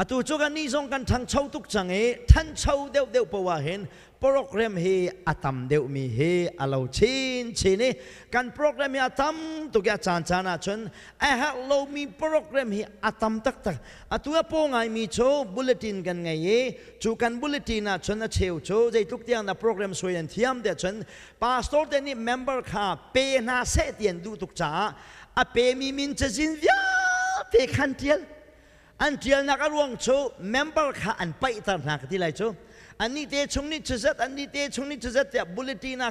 อะตูจุกันนี่ทรงกันทั้งเช่าทุกจังเอท่านเช่าเดียวเดียวปวาเห็นโปรแกรมเฮอาตัมเดียวมีเฮอาเราชินชินีกันโปรแกรมเฮอาตัมตุกอาจารย์จานาชนเอฮะเรามีโปรแกรมเฮอาตัมตักตักอะตัวโปงไงมีโชบุลเลตินกันไงเยจูกันบุลเลตินอะชนอะเชียวโชใจทุกอย่างนะโปรแกรมสวยอันเทียมเดียชนพาสตร์เดนี่เมมเบอร์ค่ะเปนาเสเตียนดูทุกจ้าอะเปมีมินจะจินวิาเปคันเทียล อันเดียวนักรวงโชเมมเบอร์ข้าอันไปตามนักที่ไรโชอันนี้เตชงนี้จะจัดอันนี้เตชงนี้จะจัดแต่บุลตินา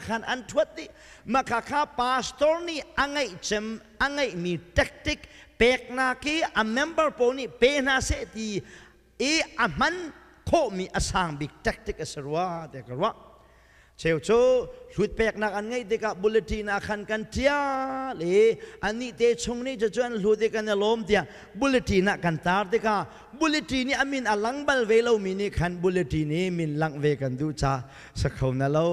เจมอังไงมีเทคนิคเป็กนาคีอันเมมเบอร์พวกนี้เป็นนานโคมีอาสังเด็กเชียวโชชุดแปกนักอันไงเด็กบุลตินาขันกันเทียเลยอันนี้เตชงนี้จะจวนหลุดเด็กันลมเทียบุลตินากันตาร์เด็กบุลตินี่อามินอลังบัลเวลามินี่ขันบุลตินี่มินลังเวกันดูจ้าสักเขานั่นเรา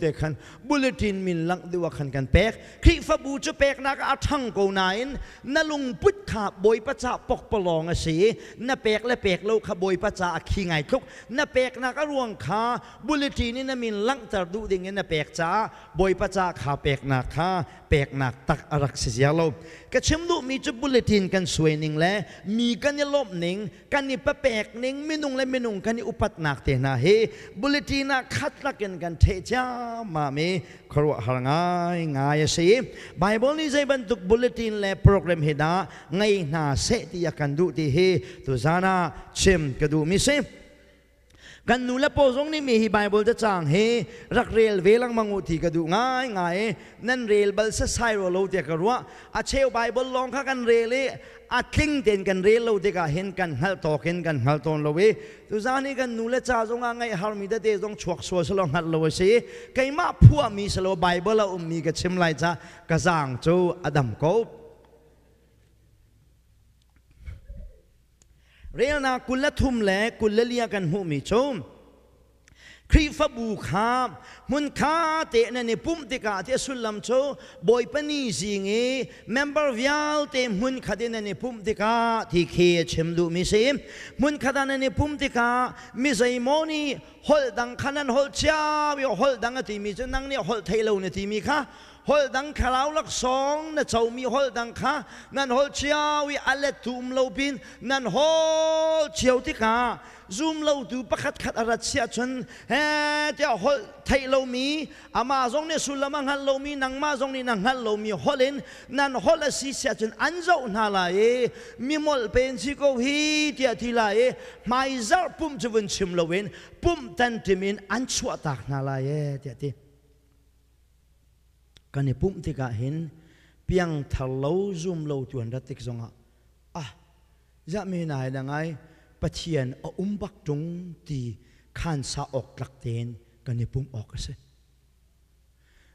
เด็กขันบุลตินมินลังดูว่าขันกันแปกคริฟบูจะแปกนักอาทังกูนายนนลุงพุทธาบอยประจาปกปลองสีนแปกและแปกเราขบอยประจาขี้ไงทุกนแปกนักรวงขาบุลตินี่นมินลังตรดูดิ่งเงินเปีกจ้าบอยประจ้าขาเปีกหนักขาเปีกหนักตักอรักเสียลรก็เชื่มดูมีจุดบุเลตินกันสวยนิ่งและมีกันยลบนิ่งกันนี่ปะเปีกนิ่งไม่นุ่งและไม่นุ่งกันนี่อุปัตหนักเทนะเฮบุเลตินักคัดลักกันกันเทจ้ามาเมครัวหางายง่ายสิไบเบิลนี่ใจบรรทุกบุเลตินและโปรแกรมเฮดาไงนาเสติยากันดูที่เฮตุจานาเชมก็ดูมิเซ กันนูละโพสงนี่มีฮีไบเบิลจะจางเฮรักเรลเวลังมังอุทีกระดูง่ายง่ายนั่นเรลเบลสไซโรโลเดียกรัวอาเชลไบเบิลลองข้ากันเรลอาทิ้งเต็นกันเรลโลเดียกเห็นกันฮัลโตเห็นกันฮัลโตนโลเวตุจานี่กันนูละจ้าจงง่ายฮาร์มีเดเดจงชวกสัวสลองฮัลโลเวสีไกมาพัวมีสโลไบเบิลละอุมมีกับชิมไลจ้ากระจางจูอดัมโก real เรียนนากุลละทุ่มแหลกุลละเลียกันหูมีชม ครีฟบูคามมุนคาเตนันนปุ่มติกาเตสุลัมโชบอยปนีจิงเอเมมเบอร์วิอลเตมุนคาเดนันนปุ่มติกาที่เคชมดูมิซิมมุนคาดานันนปุ่มติกามิไซโมนีฮอลดังคันันฮอลเชาบิฮอลดังอติมิจนังเนี่ยฮอลเทโลเนติมิคะฮอลดังคาราวลักสองนะเจ้ามีฮอลดังคะนันฮอลเชียววิอัลเลตุมโลบินนันฮอลเชียวติกา จนอันเจ้านาลายมีมอลเป็นสิโกฮีเดียทีลายไม่ซาปุ่มจะวันชิมเลวินปุ่มตันติมินอันชัวตักนาลายเดียที kan ni pum tika hin piang thalo zum lo tuan ra tik zonga ah za me nai da ngai pathian, a umbak tung ti khan sa ok lak ten, kan ni pum ok se.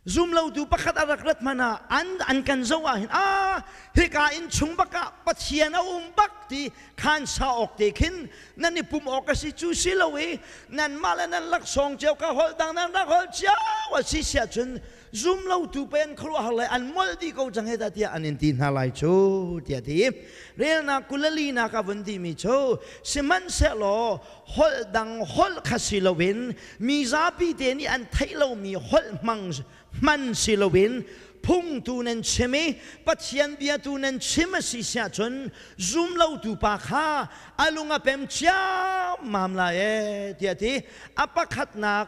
Zoom lo tu pakhat arak rat mana, an an kan zawa hin. Ah, a hi ka in chung baka pathian, a umbak ti khan sa ok te khin. Nan ni pum ok si chu si lo we nan mala nan lak song cheu ka hol dang nan rak hol cha wa si sia chun zoom lâu tu pen khru halai an mol di ko chang heta tia anin tin halai chu tia ti rel na kulali na ka vun di mi chu siman se lo hol dang hol khasilovin mi za pi te ni an thailo mi hol mang man silovin พุ่งตูนันเชมิปัจเจัยนเบียตูนันเชมสิเสียจนซุมเลาตูปากฮาอาลุงอเป็มจ้ามามลาเอเดียทีอปะขัดนัก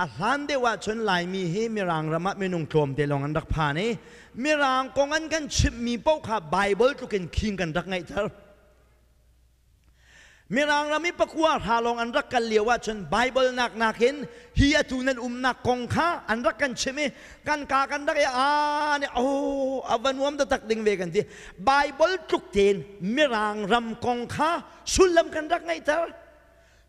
อะนั่นมาเลยสตาลให้กันนี่จนเวอาหารเดว่าชนลายมีเฮมีรางระมัดไม่นุ่งโคลมเดลองอันรักผ่านี้มีรางกองอันกันชิมีเป้าขาไบเบิลตุกินคิงกันรักไงเธอมีรางระมิปะกัวหาลองอันรักกันเลียวว่าชนไบเบิลนักนักเห็นเฮียตูนันอุมนักกองข้าอันรักกันชิมีกันกากันรักอ่าเนี่ยโอ้อวันวมตะตักดิงเวกันทีไบเบิลทุกเทนมีรางรำกองข้าสุลลำกันรักไงเธอ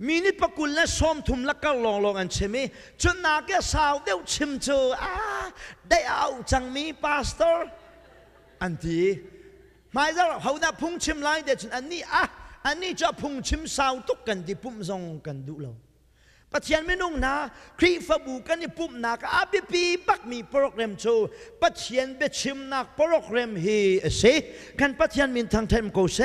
มจังแต่อันรักกันพอเลยโอ้พุงชิมสาวปีฮีชูไปเอสิโกฮีเดียกันตีลายกลางซงอาตัวอะไรยังมีชูปุงมันปุ่มนักพุงชิมีมินิตปกุลและสมทุมลักกันลอมทุมละก็ลองลองอันเชมีจนนาแกสาวเดียวชิมเจออ่าได้เอาจังมีพาสเตอร์อันที่ไม่ใช่เขาหน้าพุ่งชิมไล่เดี๋ยวฉันอันนี้อะอันนี้จะพุ่งชิมสาวตุกกันที่ปุ่มทรงกันดูเราปะเทียนไม่นุ่งนะครีฟบูกันนี่ปุ่มนักอาบีปีบักมีโปรแกรมโชปะเทียนเบชิมนักโปรแกรมเฮเสกันปะเทียนมินทางเทมโกเซ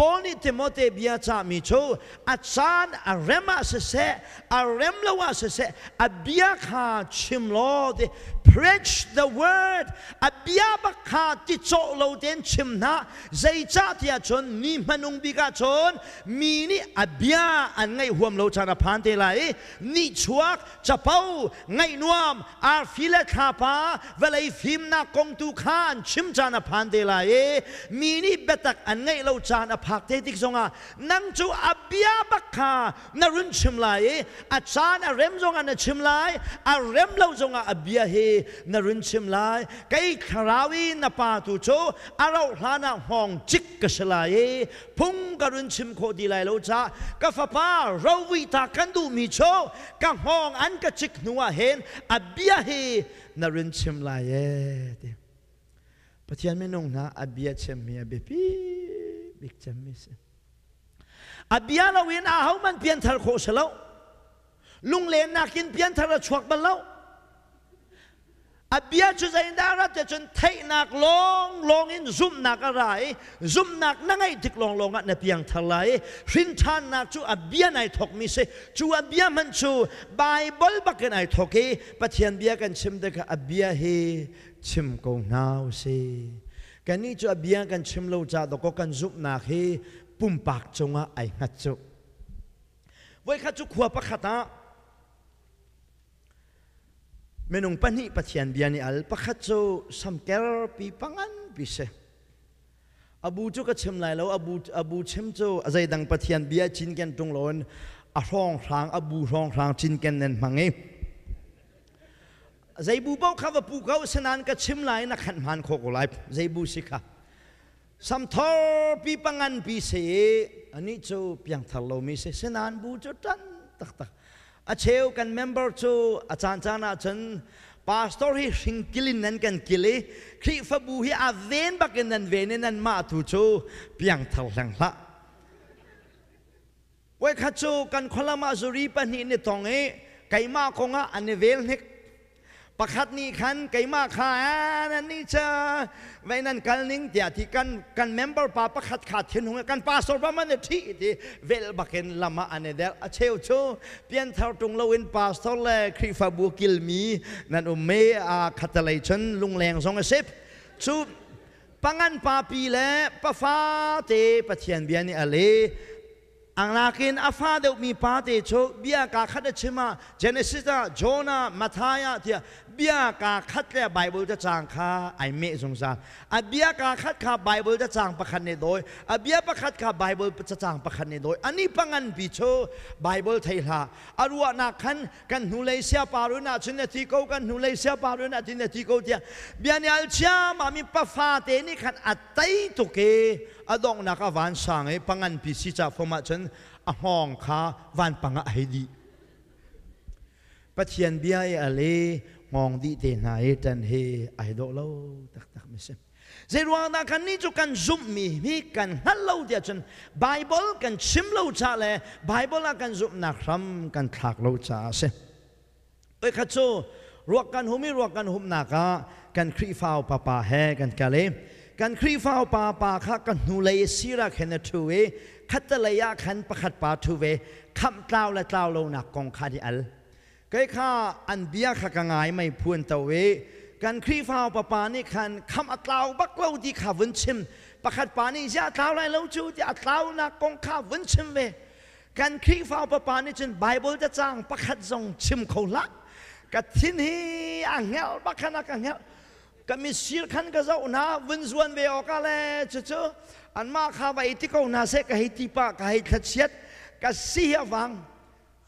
Paul ni Timothy bia cha mi cho at san a rema se se a rem lo wa se se a bia kha chim lo de preach the word a bia ba kha ti cho lo den chim na zai cha tia chon ni manung bi ka chon mi ni a bia an ngai huam lo cha na phan te lai ni chuak cha pau ngai nuam a file kha pa velai phim na kong tu khan chim cha na phan te lai mi ni betak an ngai lo cha na ผักเทติกซงอะนั่งจูอับยาบักคานรุนชิมไลอาจารย์อาเรมซงอะนชิมไลอาเรมเลาซงอะอับยาเฮนรุนชิมไลไกคาราวีนปาตูโจอาเราหานาห้องจิกกสลายพุ่งกรุนชิมโคดีไลโลจ้ากาฟป้าเราวิตากันดูมีโชกัห้องอันกจิกนัวเห็นอับยาเฮนรุนชิมไลเอปะเทียนไ big chamis abia lo win a hau man pian thar kho salo lung le na kin pian thar chuak ban lo abia chu zai da ra te chun thai nak long long in zum nak arai zum nak na ngai tik long long na piang thalai rin than nak chu abia nai thok mi se chu abia man chu bible bakan ai thoke pathian bia kan chim de ka abia he chim ko now se กันนี่จะเบียกันชิมโลจ่าตก็กันจุบนาคีปุ่มปากจงอะไอ้หัดจุไว้ขัดจุขวบปะขัดอะเมนุงปันนี่ปัจจัยเบียนี่อัลปะขัดจุสัมเกลปีปังอันปีเสอบูจุก็ชิมไหลแล้วอบูอบูชิมจุอะไรดังปัจจัยเบียจินกันตรงล้นอะร้องทางอบูรองทางจินกันนั่นมังเอ ใจบูเบาข้าวปูเขาสนานกับชิมไลนักขันมันโคกไลใจบูสิค่ะสัมทอปีปังันปีเสอันนี้จูเพียงทะลุมิเสสนานบูจูตันตักตักอาเชลกันเมมเบอร์จูอาจารย์จานาจันพาสตอร์ฮิสิงกิลินนันกันกิลีครีฟบูฮิอาเวนบักนันเวนนันมาตูจูเพียงทะลังละไว้ขัดจูกันคนละมาสุรีปันนี้ในตองเอไก่มาคงอะอันนี้เวลเนก ประคัดนี้ขันไก่มาขานันนี่จะไว้นั่นกันนิ่งเดียที่กันกันเมมเบอร์ปาประคัดขาดเทียนหงกันปาสอประมาณที่ที่เวลบักเห็นลำมาอันเดลเชลโชเปลี่ยนเท่าตรงเลวินปาสอลเลครีฟาบูกิลมีนั่นอุเมอาคัตเลชันลุงแรงสองสิบชูปังันปาปีและปะฟ้าเตปะเทียนเบียนี่อะไรอังลากินอาฟาเดมีปาเตโชเบียกาคัดชิมาเจเนซิสตาโจนามาทายาเทีย เบียกาคัดแค่ไบเบิลจะจางคาไอเมสงสารอเบียกาคัดคาไบเบิลจะจางประคันในโดยอเบียประคัดคาไบเบิลจะจางประคันในโดยอันนี้ปังันปิโชไบเบิลไทยลาอรัวนักขันกันหูเลเสียปารุนาชินเนติโกกันหูเลเสียปารุนาชินเนติโกเทียเบียนี่อัลชามามีปะฟาเตนี่ขันอัตไตตุเกอดองนักวันสางไอปังันปิสิจ่าฟอร์มาชนอห้องคาวันปังอะให้ดีประเทียนเบียอะไร มองดีเตนายจันเฮไอดอลเราตักตักไม่ใช่เจรวงนักันนี้จุกันซุมมีมีกันฮัลโหลเดียจนไบเบิลกันชิมเราชาเลยไบเบิลกันซุมนักรำกันทักเราชาเสเอ้ยข้าโจรวกกันหุมิรวกกันหุมนักกันครีฟาวปาปาแฮกันกะเลกันครีฟาวปาปาข้ากันนูเลยสิรักเห็นทูเวขัดเลยยาขันประคัดปาทูเวคำกล่าวและกล่าวลงนักกองคาดิอัล ก็ข้าอันเบียขะกงไงไม่พูนตะเวกันครีฟาวปาปานี่ขันคำอัตลาวบักเล่าที่ข้าวันชิมประคัดปานี่จะกล่าวอะไรเล่าจูที่อัตลาวนักกงข้าวันชิมเวกันครีฟาวปาปานี่จนไบเบิลจะจ้างประคัดทรงชิมเขาละกัดที่นี่อ่างเงาบักขนักอ่างเงาก็มีสิลขันก็เจ้าหน้าวันส่วนเวออกาเลยเจ้าอันมาข้าไปที่เขาหน้าเสกก็ให้ที่ปากก็ให้ทัดเชียดก็เสียวัง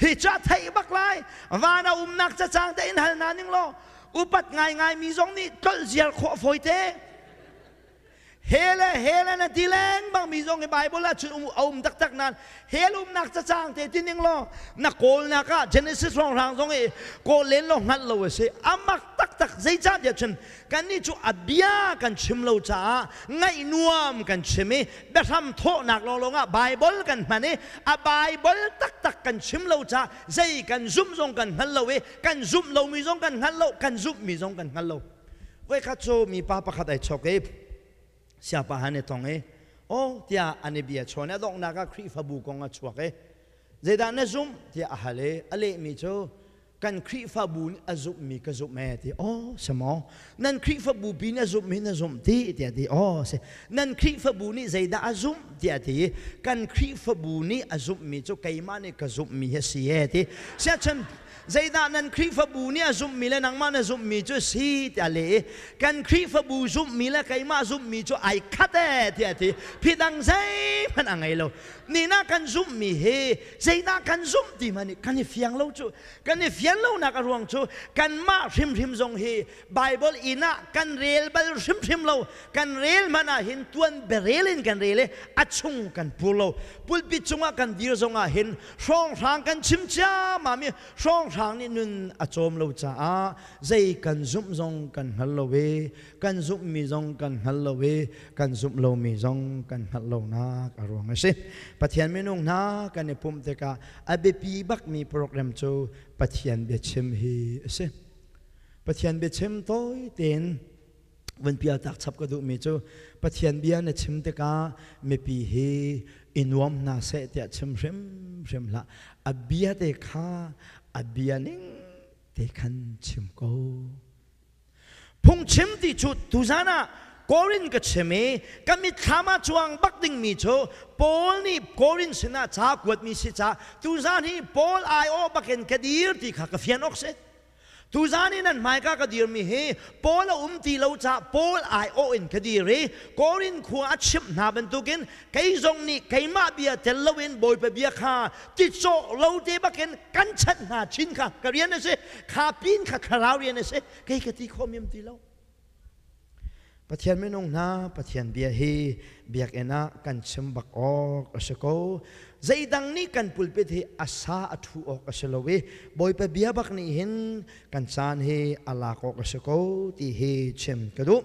คัดมันวลักจุงเราเวคำกล่าวเราที่เด่น hele hele na tileng bang mi zong e bible la chu um tak tak nan helum nak cha chang te tining lo na kol na ka genesis rong rang zong e ko len lo ngat lo se amak tak tak zai cha ya chen kan ni chu abia kan chim lo cha ngai nuam kan chime da tham tho nak lo lo nga bible kan mane a bible tak tak kan chim lo cha zai kan zum zong kan ngal lo we kan zum lo mi zong kan ngal lo kan zum mi zong kan ngal lo เว้ยข้าโจมีป้าประคัดไอชอกเอ siapa hane tong e o tia ane bia chone dong naga khri fabu kong a chuak e zeda na zum tia ahale ale mi cho. Kan khri fabu azup mi ka zup me ti. O samo nan khri fabu bi na zup mi na zum ti tia ti. O se. Nan khri fabu ni zeda azum tia ti. Kan khri fabu ni azup mi cho kai ma ni ka zup mi he si e ti. Sia chan dây da nan khri fa bu ni zum mi le nang ma na zum mi chu si ta le kan khri fa bu zum mi le kai ma zum mi chu ai khat e ti ti phi dang zai man angai lo ni na kan zum mi he dây da kan zum ti mani kan ni fiang lo chu kan ni fiang lo na ka ruang chu kan ma rim rim zong he bible ina kan rel bal rim rim lo kan rel mana hin tuan berelin kan rele achung kan pulo pulpit chunga kan dir zonga hin song sang kan chim cha ma mi song ทางนี้นุนอาจอมเราจะอาใจกันซุ่มซงกันฮัลโลเวกันซุ่มมีซงกันฮัลโลเวกันซุ่มเรามีซงกันฮัลโลนักอารมณ์สิปะเทียนไม่นุ่งนักกันในปุ่มเตกาอเบปีบักมีโปรแกรมโจปะเทียนเบชิมฮีสิปะเทียนเบชิมโต้เต็นวันเปียตักชับก็ดูมีโจปะเทียนเบียนชิมเตกาไม่ปีเฮอินวมนาเสตชิมชิมชิมละอเบียเตคา abianing te kan chim ko phung chim ti chu tu zana korin ka cheme kami thama chuang bak ding mi cho pol ni korin sina cha kwat mi si cha tu zan hi pol ai o baken kadir ti kha ka fian ok ทูซานี่นั่นหมายก็กระดีมีเฮปอลอุ้มตีเราจะปอลไอโอเอ็นกระดิ่งเรกรินขวอาชิบนาบันตุกินไกจงนี่ไกมาเบียเทลเวินบอยไปเบียขาจิตโซเราเดบักเกนกันชัดหาชินค่ะกระเรียนนี่สิข้าปีนข้าคราวเรียนนี่สิไกกระตีคอมยมตีเรา ทียนไม่นงนาปะเทียนเบียฮีเบียกเอนะกันชมบักออกอสโกใจดังนี้กันปุลปิดฮีอาสาอัทูออกอสโลเวบอยไปเบียบักนี่เห็นกันซานเฮอลากออกอสโกที่ฮีชิมกระดู